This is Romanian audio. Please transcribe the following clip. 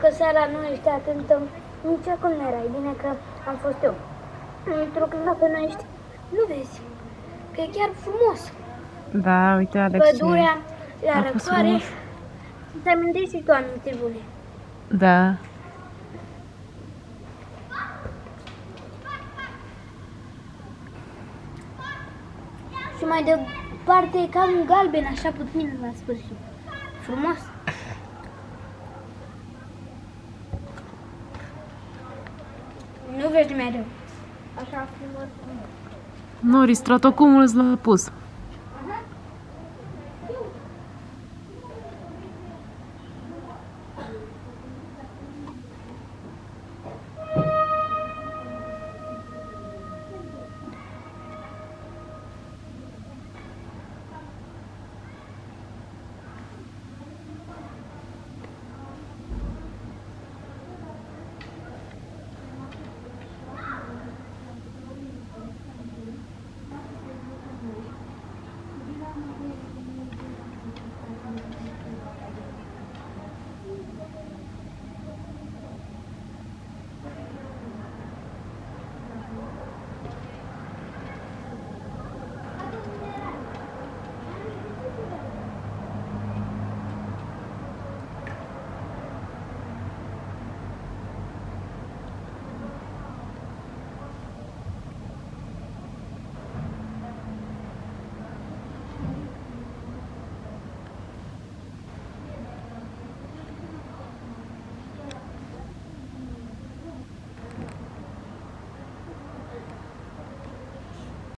că seara nu ești atentă, nici acum nu erai bine că am fost eu. Pentru că dacă nu ești, nu vezi. Că e chiar frumos. Da, uite, Alex. Pădurea, la A fost răcoare. frumos. Îți amintești și tu aminte bune. Da. Și mai departe e ca un galben, așa puțin la sfârșit. Frumos. Vezi mai rău. Așa frumos. Nori, stratocumul l-a pus.